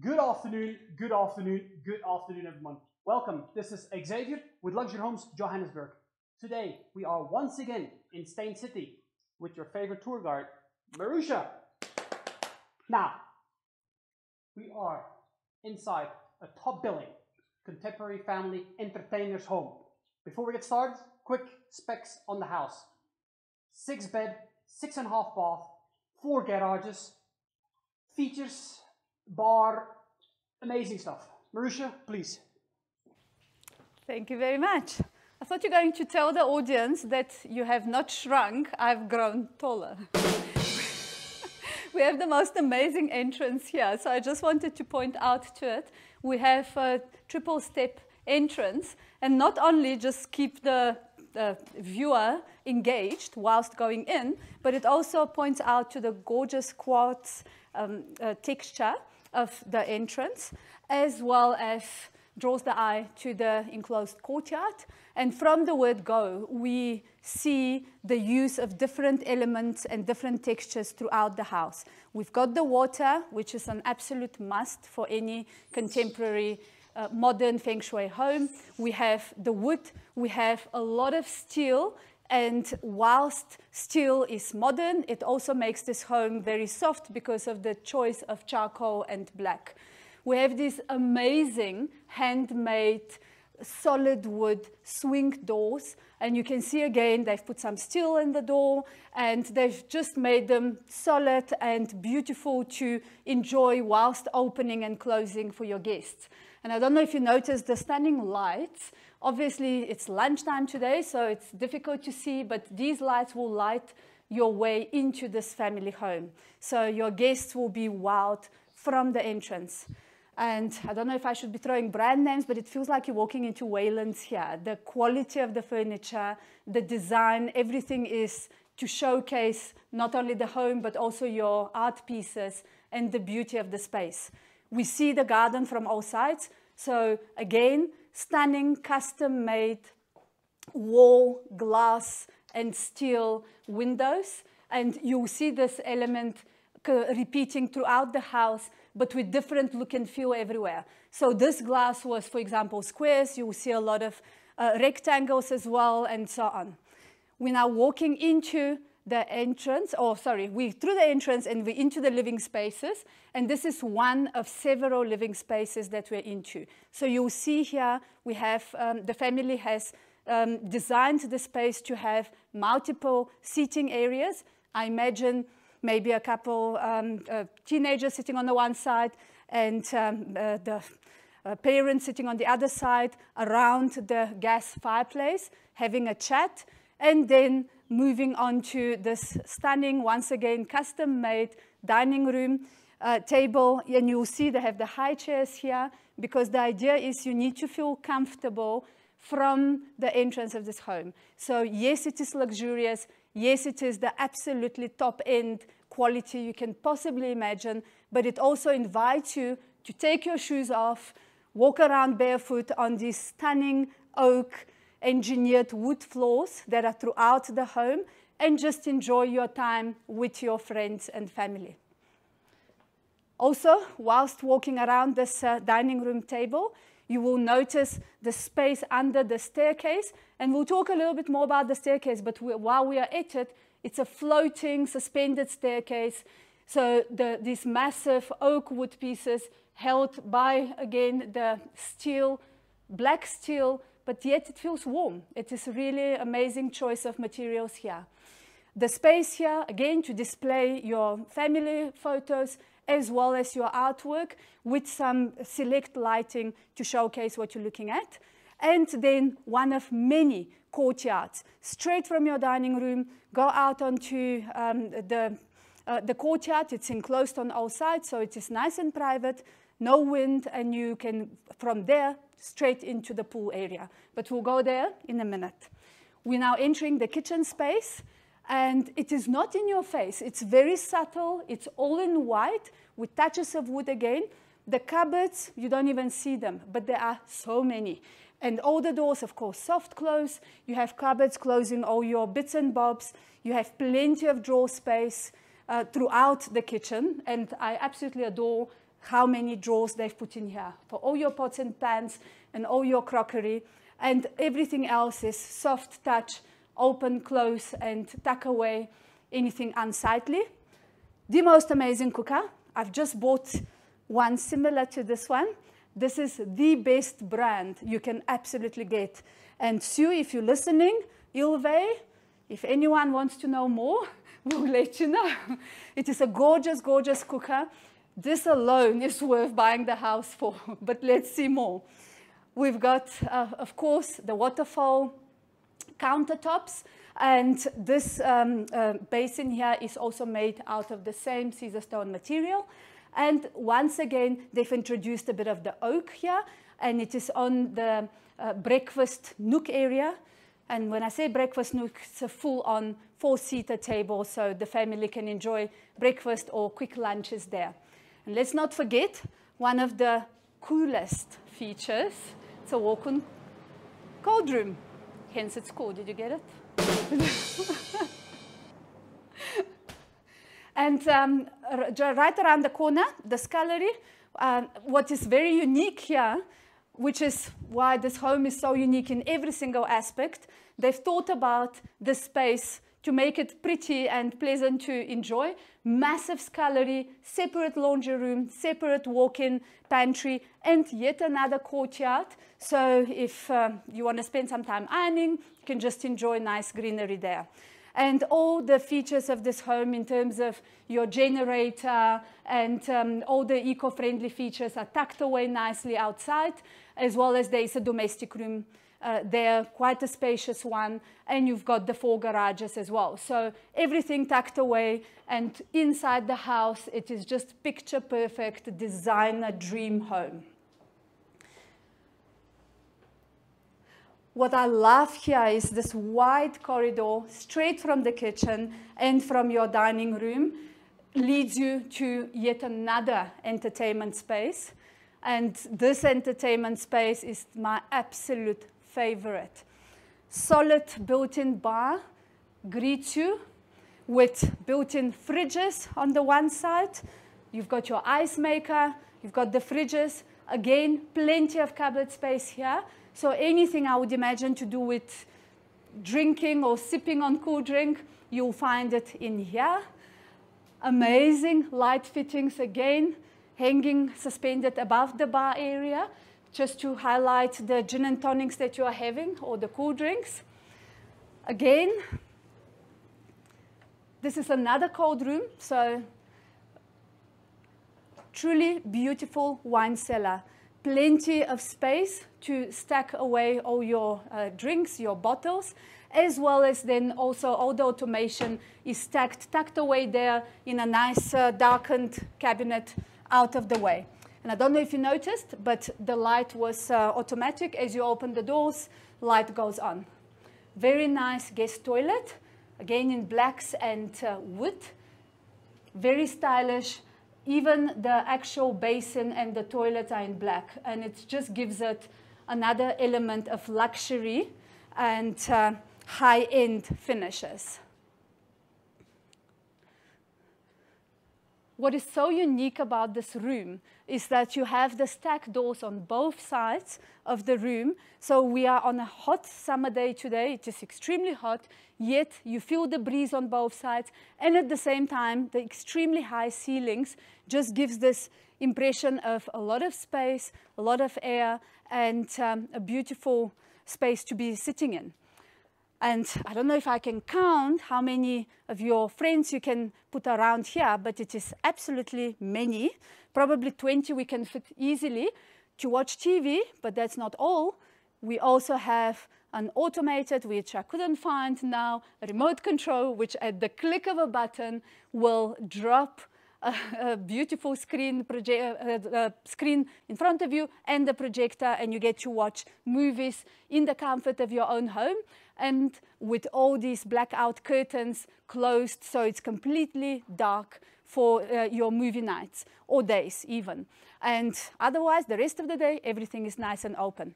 Good afternoon, good afternoon, good afternoon, everyone. Welcome. This is Xavier with Luxury Homes Johannesburg. Today, we are once again in Steyn City with your favorite tour guide, Marussia. Now, we are inside a top billing contemporary family entertainer's home. Before we get started, quick specs on the house. Six bed, six and a half bath, four garages, features, bar, amazing stuff. Marussia, please. Thank you very much. I thought you were going to tell the audience that you have not shrunk, I've grown taller. we have the most amazing entrance here, so I just wanted to point out to it. We have a triple step entrance, and not only just keep the the viewer engaged whilst going in, but it also points out to the gorgeous quartz um, uh, texture of the entrance, as well as draws the eye to the enclosed courtyard. And from the word go, we see the use of different elements and different textures throughout the house. We've got the water, which is an absolute must for any contemporary uh, modern feng shui home. We have the wood, we have a lot of steel, and whilst steel is modern, it also makes this home very soft because of the choice of charcoal and black. We have these amazing handmade solid wood swing doors. And you can see again, they've put some steel in the door and they've just made them solid and beautiful to enjoy whilst opening and closing for your guests. And I don't know if you noticed the stunning lights. Obviously, it's lunchtime today, so it's difficult to see, but these lights will light your way into this family home. So your guests will be wowed from the entrance. And I don't know if I should be throwing brand names, but it feels like you're walking into Weylandts here. The quality of the furniture, the design, everything is to showcase not only the home, but also your art pieces and the beauty of the space. We see the garden from all sides. So again, stunning custom-made wall, glass, and steel windows. And you'll see this element repeating throughout the house, but with different look and feel everywhere. So this glass was, for example, squares. You will see a lot of uh, rectangles as well, and so on. We're now walking into the entrance, or sorry, we through the entrance and we're into the living spaces. And this is one of several living spaces that we're into. So you'll see here, we have, um, the family has um, designed the space to have multiple seating areas. I imagine maybe a couple um, uh, teenagers sitting on the one side and um, uh, the uh, parents sitting on the other side around the gas fireplace, having a chat, and then moving on to this stunning, once again, custom-made dining room uh, table. And you'll see they have the high chairs here because the idea is you need to feel comfortable from the entrance of this home. So yes, it is luxurious. Yes, it is the absolutely top-end quality you can possibly imagine, but it also invites you to take your shoes off, walk around barefoot on these stunning oak engineered wood floors that are throughout the home and just enjoy your time with your friends and family. Also, whilst walking around this uh, dining room table, you will notice the space under the staircase. And we'll talk a little bit more about the staircase, but we, while we are at it, it's a floating, suspended staircase. So the, these massive oak wood pieces held by, again, the steel, black steel, but yet it feels warm. It is a really amazing choice of materials here. The space here, again, to display your family photos as well as your artwork with some select lighting to showcase what you're looking at. And then one of many courtyards, straight from your dining room, go out onto um, the, uh, the courtyard. It's enclosed on all sides, so it is nice and private, no wind, and you can, from there, straight into the pool area. But we'll go there in a minute. We're now entering the kitchen space, and it is not in your face. It's very subtle. It's all in white with touches of wood again. The cupboards, you don't even see them, but there are so many. And all the doors, of course, soft close. You have cupboards closing all your bits and bobs. You have plenty of drawer space uh, throughout the kitchen. And I absolutely adore how many drawers they've put in here for all your pots and pans and all your crockery. And everything else is soft touch, open, close, and tuck away anything unsightly. The most amazing cooker. I've just bought one similar to this one. This is the best brand you can absolutely get. And Sue, if you're listening, Ilve, if anyone wants to know more, we'll let you know. It is a gorgeous, gorgeous cooker. This alone is worth buying the house for, but let's see more. We've got, uh, of course, the waterfall countertops. And this um, uh, basin here is also made out of the same Caesarstone material. And once again, they've introduced a bit of the oak here, and it is on the uh, breakfast nook area. And when I say breakfast nook, it's a full-on four-seater table, so the family can enjoy breakfast or quick lunches there. And let's not forget, one of the coolest features, it's a walk-in cold room. Hence it's cool, did you get it? and um, right around the corner, the scullery, uh, what is very unique here, which is why this home is so unique in every single aspect, they've thought about the space to make it pretty and pleasant to enjoy. Massive scullery, separate laundry room, separate walk-in pantry, and yet another courtyard. So if um, you want to spend some time ironing, you can just enjoy nice greenery there. And all the features of this home in terms of your generator and um, all the eco-friendly features are tucked away nicely outside, as well as there is a domestic room uh, there, quite a spacious one, and you've got the four garages as well. So everything tucked away, and inside the house, it is just picture perfect designer dream home. What I love here is this wide corridor straight from the kitchen and from your dining room leads you to yet another entertainment space. And this entertainment space is my absolute favorite. Solid built-in bar greets you with built-in fridges on the one side. You've got your ice maker, you've got the fridges. Again, plenty of cupboard space here. So anything I would imagine to do with drinking or sipping on cool drink, you'll find it in here. Amazing light fittings again, hanging suspended above the bar area just to highlight the gin and tonics that you are having or the cool drinks. Again, this is another cold room, so truly beautiful wine cellar. Plenty of space to stack away all your uh, drinks, your bottles, as well as then also all the automation is stacked, tucked away there in a nice uh, darkened cabinet out of the way. And I don't know if you noticed, but the light was uh, automatic. As you open the doors, light goes on. Very nice guest toilet, again in blacks and uh, wood. Very stylish. Even the actual basin and the toilet are in black. And it just gives it another element of luxury and uh, high-end finishes. What is so unique about this room is that you have the stack doors on both sides of the room. So we are on a hot summer day today. It is extremely hot, yet you feel the breeze on both sides. And at the same time, the extremely high ceilings just gives this impression of a lot of space, a lot of air, and um, a beautiful space to be sitting in. And I don't know if I can count how many of your friends you can put around here, but it is absolutely many. Probably 20 we can fit easily to watch TV, but that's not all. We also have an automated, which I couldn't find now, remote control, which at the click of a button will drop a, a beautiful screen, uh, uh, screen in front of you and the projector, and you get to watch movies in the comfort of your own home and with all these blackout curtains closed so it's completely dark for uh, your movie nights or days even. And otherwise, the rest of the day, everything is nice and open.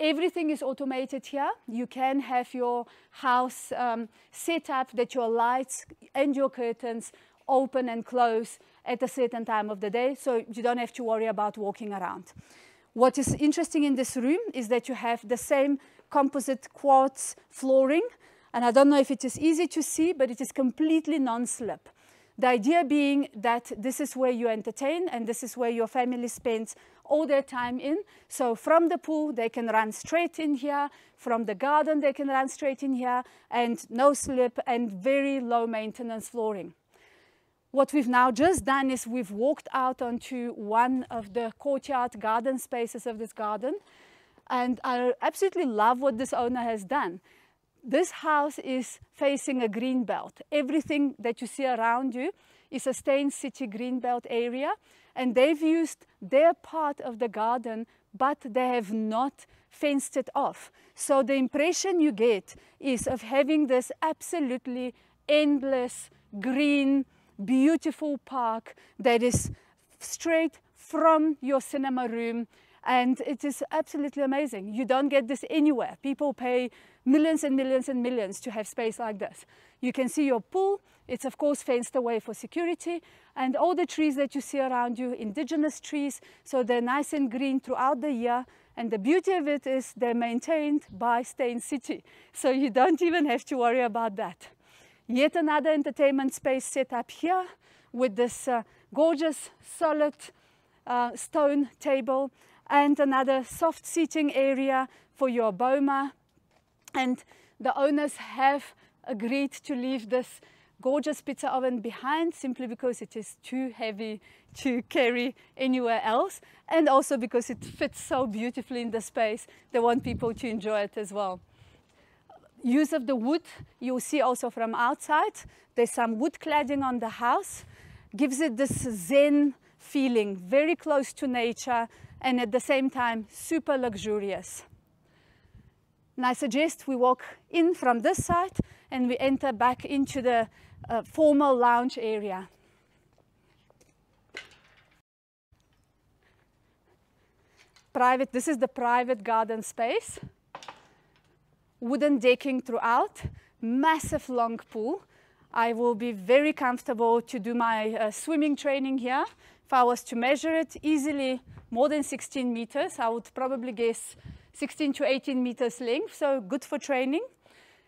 Everything is automated here. You can have your house um, set up that your lights and your curtains open and close at a certain time of the day, so you don't have to worry about walking around. What is interesting in this room is that you have the same composite quartz flooring, and I don't know if it is easy to see, but it is completely non-slip. The idea being that this is where you entertain and this is where your family spends all their time in. So from the pool, they can run straight in here. From the garden, they can run straight in here and no slip and very low maintenance flooring. What we've now just done is we've walked out onto one of the courtyard garden spaces of this garden. And I absolutely love what this owner has done. This house is facing a green belt. Everything that you see around you is a Steyn City green belt area. And they've used their part of the garden, but they have not fenced it off. So the impression you get is of having this absolutely endless green beautiful park that is straight from your cinema room and it is absolutely amazing. You don't get this anywhere. People pay millions and millions and millions to have space like this. You can see your pool. It's of course fenced away for security and all the trees that you see around you, indigenous trees, so they're nice and green throughout the year. And the beauty of it is they're maintained by Steyn City. So you don't even have to worry about that. Yet another entertainment space set up here with this uh, gorgeous solid uh, stone table and another soft seating area for your boma. And the owners have agreed to leave this gorgeous pizza oven behind simply because it is too heavy to carry anywhere else and also because it fits so beautifully in the space. They want people to enjoy it as well. Use of the wood, you'll see also from outside, there's some wood cladding on the house, gives it this zen feeling, very close to nature, and at the same time, super luxurious. And I suggest we walk in from this side and we enter back into the uh, formal lounge area. Private, this is the private garden space wooden decking throughout, massive long pool. I will be very comfortable to do my uh, swimming training here. If I was to measure it easily more than 16 meters, I would probably guess 16 to 18 meters length, so good for training.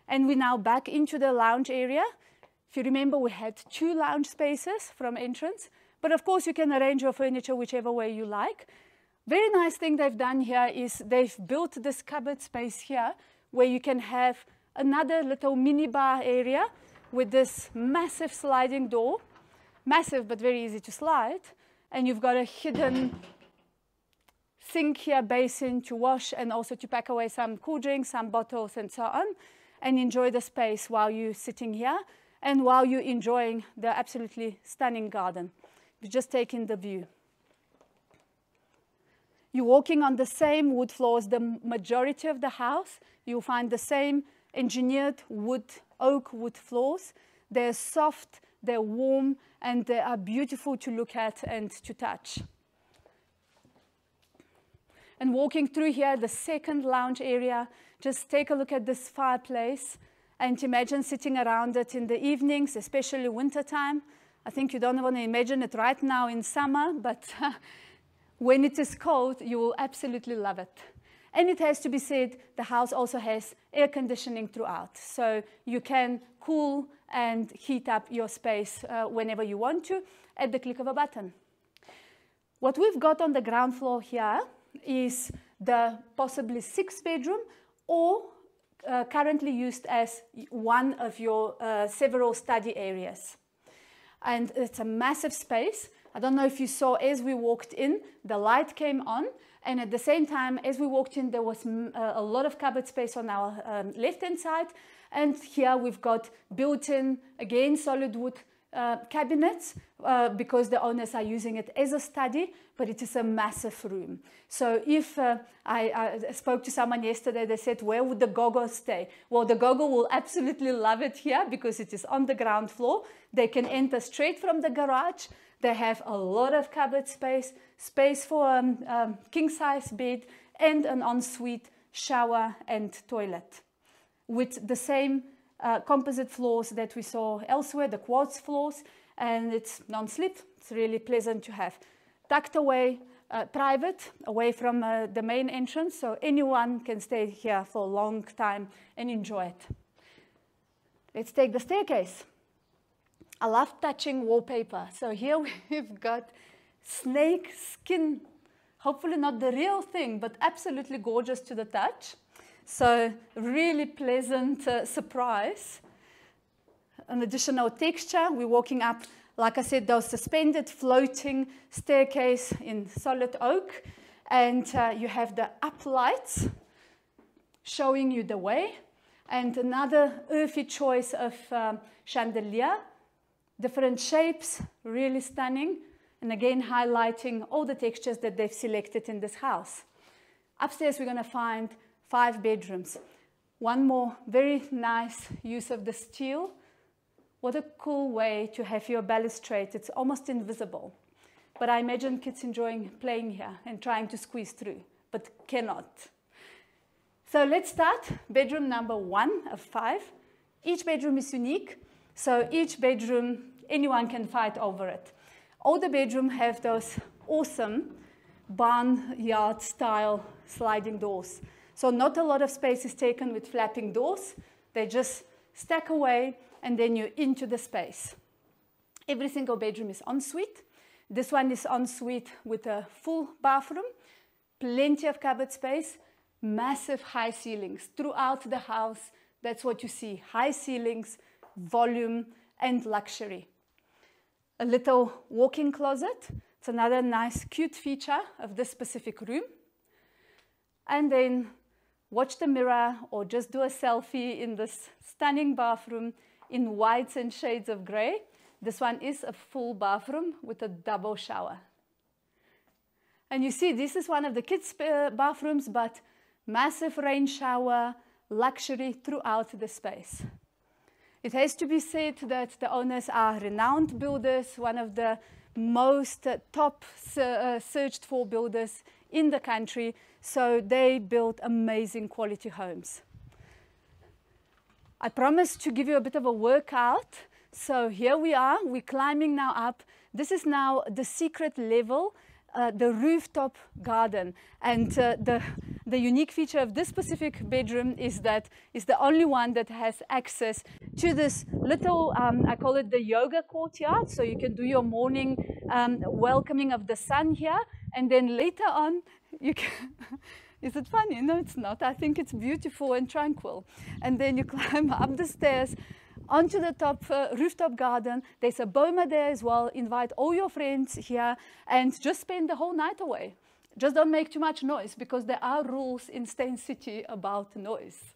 And we're now back into the lounge area. If you remember, we had two lounge spaces from entrance, but of course you can arrange your furniture whichever way you like. Very nice thing they've done here is they've built this cupboard space here where you can have another little mini bar area with this massive sliding door, massive but very easy to slide, and you've got a hidden sink here, basin to wash and also to pack away some cool drinks, some bottles and so on, and enjoy the space while you're sitting here and while you're enjoying the absolutely stunning garden. You're just taking the view. You're walking on the same wood floors the majority of the house. You'll find the same engineered wood, oak wood floors. They're soft, they're warm, and they are beautiful to look at and to touch. And walking through here, the second lounge area, just take a look at this fireplace and imagine sitting around it in the evenings, especially wintertime. I think you don't want to imagine it right now in summer, but when it is cold, you will absolutely love it. And it has to be said, the house also has air conditioning throughout. So you can cool and heat up your space uh, whenever you want to at the click of a button. What we've got on the ground floor here is the possibly six bedroom or uh, currently used as one of your uh, several study areas. And it's a massive space. I don't know if you saw as we walked in, the light came on and at the same time, as we walked in, there was uh, a lot of cupboard space on our um, left-hand side. And here we've got built-in, again, solid wood uh, cabinets uh, because the owners are using it as a study, but it is a massive room. So if uh, I, I, spoke to someone yesterday, they said, where would the gogo stay? Well, the gogo will absolutely love it here because it is on the ground floor. They can enter straight from the garage. They have a lot of cupboard space, space for a um, um, king-size bed, and an ensuite shower and toilet with the same uh, composite floors that we saw elsewhere, the quartz floors, and it's non-slip, It's really pleasant to have. Tucked away, uh, private, away from uh, the main entrance, so anyone can stay here for a long time and enjoy it. Let's take the staircase. I love touching wallpaper. So here we've got snake skin. Hopefully not the real thing, but absolutely gorgeous to the touch. So really pleasant uh, surprise. An additional texture. We're walking up, like I said, those suspended floating staircase in solid oak. And uh, you have the uplights showing you the way. And another earthy choice of um, chandelier. Different shapes, really stunning. And again, highlighting all the textures that they've selected in this house. Upstairs, we're going to find five bedrooms. One more very nice use of the steel. What a cool way to have your balustrade. It's almost invisible. But I imagine kids enjoying playing here and trying to squeeze through, but cannot. So let's start. Bedroom number one of five. Each bedroom is unique. So each bedroom, anyone can fight over it. All the bedrooms have those awesome barnyard style sliding doors. So not a lot of space is taken with flapping doors. They just stack away and then you're into the space. Every single bedroom is ensuite. This one is ensuite with a full bathroom, plenty of cupboard space, massive high ceilings throughout the house. That's what you see, high ceilings, volume, and luxury. A little walk-in closet. It's another nice, cute feature of this specific room. And then watch the mirror or just do a selfie in this stunning bathroom in whites and shades of gray. This one is a full bathroom with a double shower. And you see, this is one of the kids' bathrooms, but massive rain shower, luxury throughout the space. It has to be said that the owners are renowned builders, one of the most uh, top uh, searched for builders in the country. So they build amazing quality homes. I promised to give you a bit of a workout. So here we are, we're climbing now up. This is now the secret level uh, the rooftop garden. And uh, the, the unique feature of this specific bedroom is that it's the only one that has access to this little, um, I call it the yoga courtyard. So you can do your morning um, welcoming of the sun here. And then later on, you can. Is it funny? No, it's not. I think it's beautiful and tranquil. And then you climb up the stairs onto the top uh, rooftop garden. There's a boma there as well. Invite all your friends here and just spend the whole night away. Just don't make too much noise because there are rules in Steyn City about noise.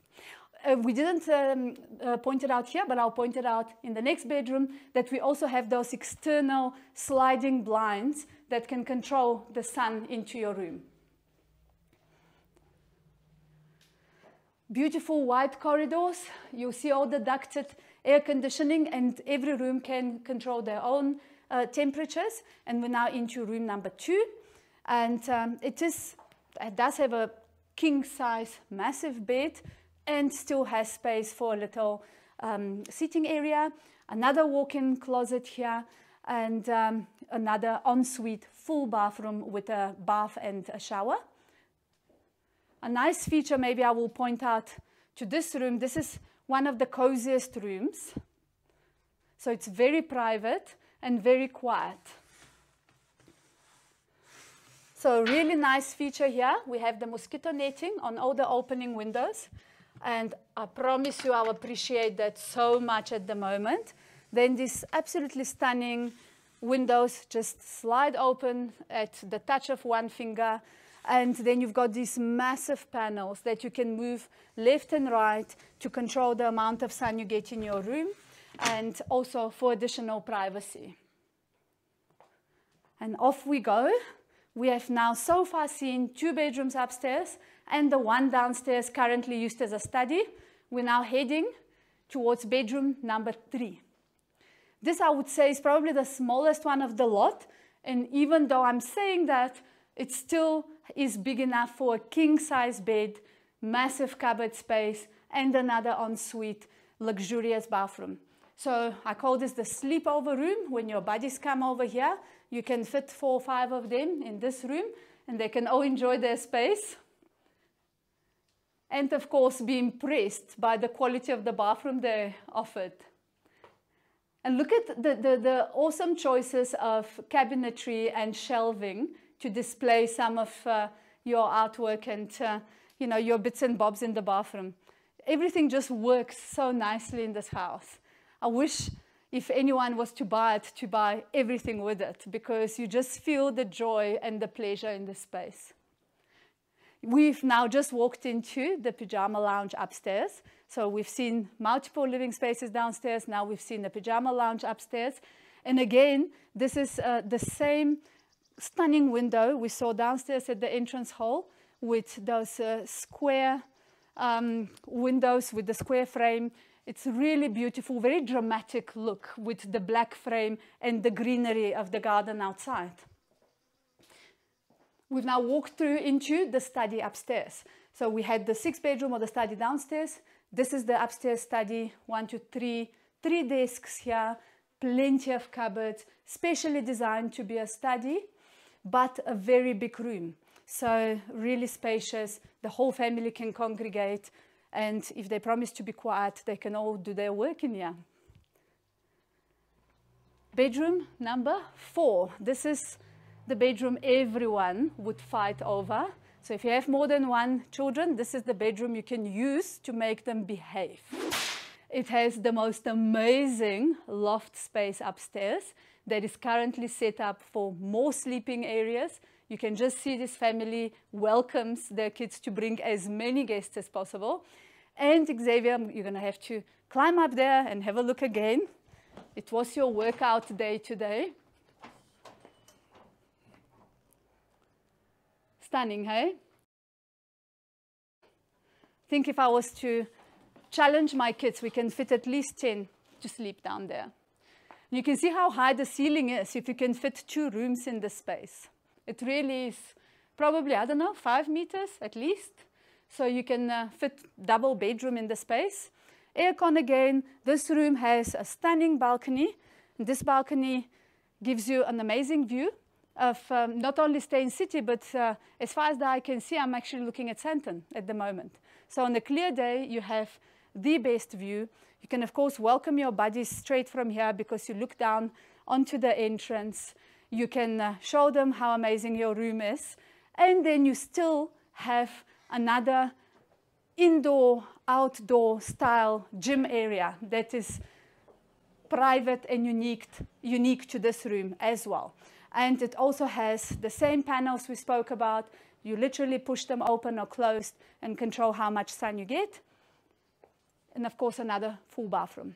Uh, we didn't um, uh, point it out here, but I'll point it out in the next bedroom that we also have those external sliding blinds that can control the sun into your room. Beautiful white corridors. You see all the ducted air conditioning and every room can control their own uh, temperatures. And we're now into room number two. And um, it, is, it does have a king size massive bed and still has space for a little um, seating area. Another walk-in closet here and um, another ensuite full bathroom with a bath and a shower. A nice feature maybe I will point out to this room, this is one of the coziest rooms. So it's very private and very quiet. So a really nice feature here. We have the mosquito netting on all the opening windows. And I promise you I'll appreciate that so much at the moment. Then these absolutely stunning windows just slide open at the touch of one finger. And then you've got these massive panels that you can move left and right to control the amount of sun you get in your room and also for additional privacy. And off we go. We have now so far seen two bedrooms upstairs and the one downstairs currently used as a study. We're now heading towards bedroom number three. This, I would say, is probably the smallest one of the lot. And even though I'm saying that, it still is big enough for a king-size bed, massive cupboard space, and another ensuite luxurious bathroom. So I call this the sleepover room when your buddies come over here You can fit four or five of them in this room and they can all enjoy their space. And of course, be impressed by the quality of the bathroom they offered. And look at the, the, the awesome choices of cabinetry and shelving to display some of uh, your artwork and uh, you know, your bits and bobs in the bathroom. Everything just works so nicely in this house. I wish if anyone was to buy it, to buy everything with it because you just feel the joy and the pleasure in the space. We've now just walked into the pajama lounge upstairs. So we've seen multiple living spaces downstairs. Now we've seen the pajama lounge upstairs. And again, this is uh, the same stunning window we saw downstairs at the entrance hall with those uh, square um, windows with the square frame it's really beautiful, very dramatic look with the black frame and the greenery of the garden outside. We've now walked through into the study upstairs. So we had the six bedroom or the study downstairs. This is the upstairs study, one, two, three, three desks here, plenty of cupboards, specially designed to be a study, but a very big room. So really spacious, the whole family can congregate, and if they promise to be quiet, they can all do their work in here. Bedroom number four. This is the bedroom everyone would fight over. So if you have more than one children, this is the bedroom you can use to make them behave. It has the most amazing loft space upstairs that is currently set up for more sleeping areas. You can just see this family welcomes their kids to bring as many guests as possible. And Xavier, you're going to have to climb up there and have a look again. It was your workout day today. Stunning, hey? think if I was to challenge my kids, we can fit at least 10 to sleep down there. You can see how high the ceiling is if you can fit two rooms in the space. It really is probably, I don't know, five meters at least. So you can uh, fit double bedroom in the space. Aircon again, this room has a stunning balcony. This balcony gives you an amazing view of um, not only Steyn City, but uh, as far as eye can see, I'm actually looking at Sandton at the moment. So on a clear day, you have the best view. You can, of course, welcome your buddies straight from here because you look down onto the entrance. You can uh, show them how amazing your room is. And then you still have another indoor, outdoor style gym area that is private and unique, unique to this room as well. And it also has the same panels we spoke about. You literally push them open or closed and control how much sun you get. And of course, another full bathroom.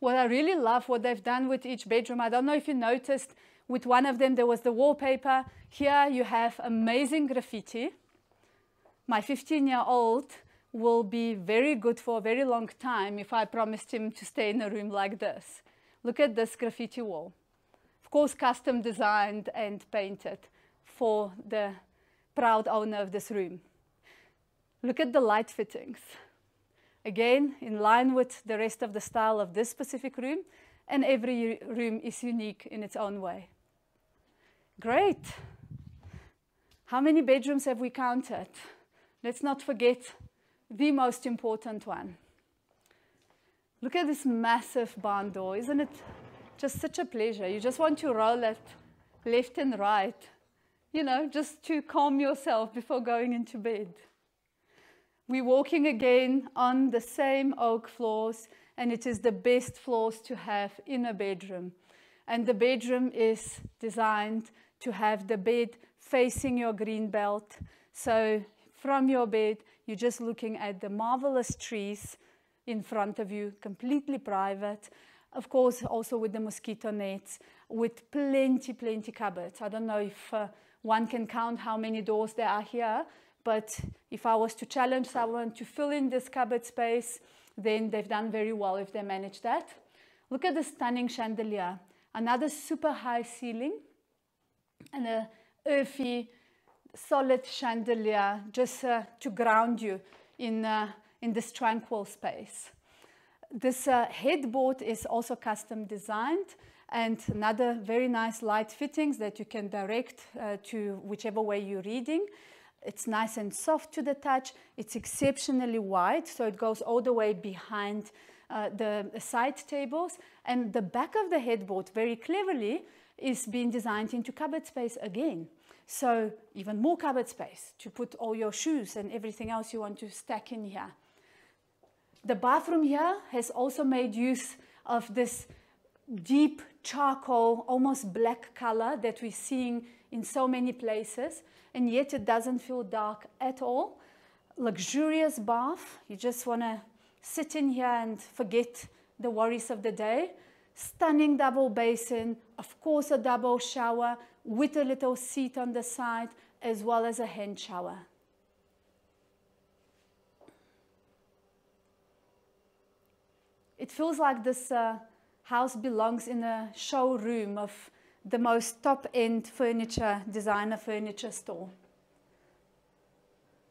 What I really love what they've done with each bedroom, I don't know if you noticed, with one of them there was the wallpaper. Here you have amazing graffiti. My 15-year-old will be very good for a very long time if I promised him to stay in a room like this. Look at this graffiti wall. Of course, custom designed and painted for the proud owner of this room. Look at the light fittings. Again, in line with the rest of the style of this specific room, and every room is unique in its own way. Great. How many bedrooms have we counted? Let's not forget the most important one. Look at this massive barn door. Isn't it just such a pleasure? You just want to roll it left and right, you know, just to calm yourself before going into bed. We're walking again on the same oak floors, and it is the best floors to have in a bedroom. And the bedroom is designed to have the bed facing your green belt. So from your bed, you're just looking at the marvelous trees in front of you, completely private. Of course, also with the mosquito nets, with plenty, plenty cupboards. I don't know if uh, one can count how many doors there are here, but if I was to challenge someone to fill in this cupboard space, then they've done very well if they manage that. Look at the stunning chandelier. Another super high ceiling and a earthy, solid chandelier just uh, to ground you. in, uh, in this tranquil space. This uh, headboard is also custom designed and another very nice light fittings that you can direct uh, to whichever way you're reading. It's nice and soft to the touch. It's exceptionally wide, so it goes all the way behind uh, the side tables. And the back of the headboard, very cleverly, is being designed into cupboard space again. So even more cupboard space to put all your shoes and everything else you want to stack in here. The bathroom here has also made use of this deep charcoal, almost black color that we're seeing in so many places, and yet it doesn't feel dark at all. Luxurious bath, you just want to sit in here and forget the worries of the day. Stunning double basin, of course a double shower with a little seat on the side, as well as a hand shower. It feels like this uh, house belongs in a showroom of the most top-end furniture, designer furniture store.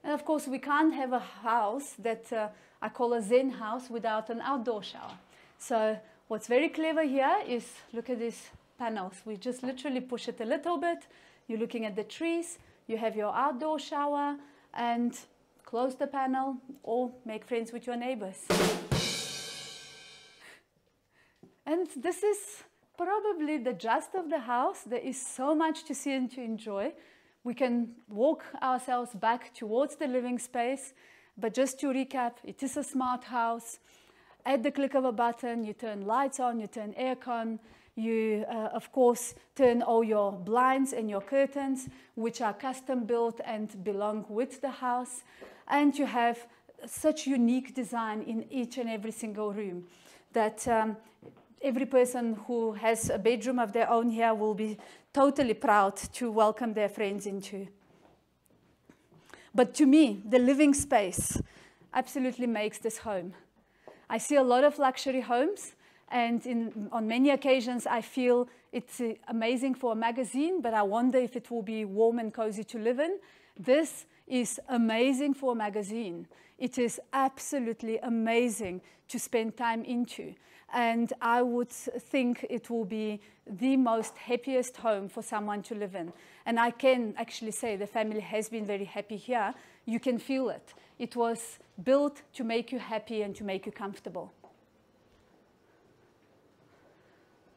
And of course, we can't have a house that uh, I call a Zen house without an outdoor shower. So what's very clever here is, look at these panels. We just literally push it a little bit. You're looking at the trees. You have your outdoor shower and close the panel or make friends with your neighbors. And this is probably the gist of the house. There is so much to see and to enjoy. We can walk ourselves back towards the living space. But just to recap, it is a smart house. At the click of a button, you turn lights on, you turn aircon, you, uh, of course, turn all your blinds and your curtains, which are custom built and belong with the house. And you have such unique design in each and every single room that um, every person who has a bedroom of their own here will be totally proud to welcome their friends into. But to me, the living space absolutely makes this home. I see a lot of luxury homes, and in, on many occasions I feel it's uh, amazing for a magazine, but I wonder if it will be warm and cozy to live in. This is amazing for a magazine. It is absolutely amazing to spend time into and I would think it will be the most happiest home for someone to live in. And I can actually say the family has been very happy here. You can feel it. It was built to make you happy and to make you comfortable.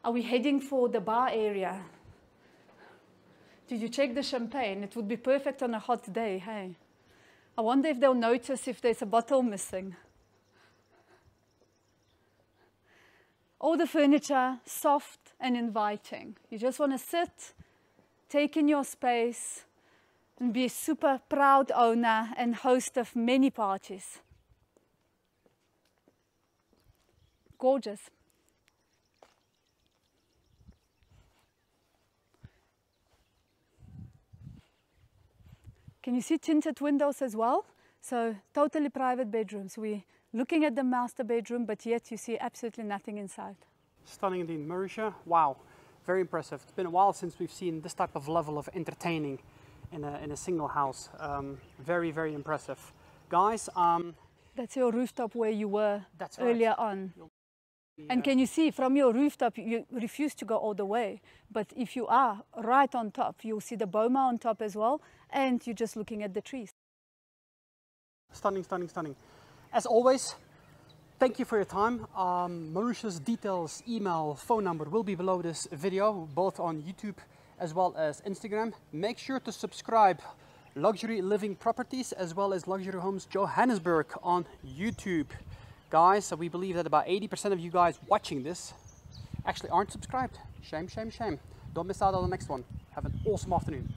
Are we heading for the bar area? Did you check the champagne? It would be perfect on a hot day, hey? I wonder if they'll notice if there's a bottle missing. all the furniture soft and inviting. You just want to sit, take in your space, and be a super proud owner and host of many parties. Gorgeous. Can you see tinted windows as well? So totally private bedrooms. We're looking at the master bedroom, but yet you see absolutely nothing inside. Stunning indeed, Marisha. Wow, very impressive. It's been a while since we've seen this type of level of entertaining in a, in a single house. Um, very, very impressive. Guys, um, that's your rooftop where you were earlier right. On. And can you see from your rooftop, you refuse to go all the way. But if you are right on top, you'll see the boma on top as well. And you're just looking at the trees. Stunning, stunning, stunning. As always, thank you for your time. Um, Marisha's details, email, phone number will be below this video, both on YouTube as well as Instagram. Make sure to subscribe Luxury Living Properties as well as Luxury Homes Johannesburg on YouTube. Guys, So we believe that about 80% of you guys watching this actually aren't subscribed. Shame, shame, shame. Don't miss out on the next one. Have an awesome afternoon.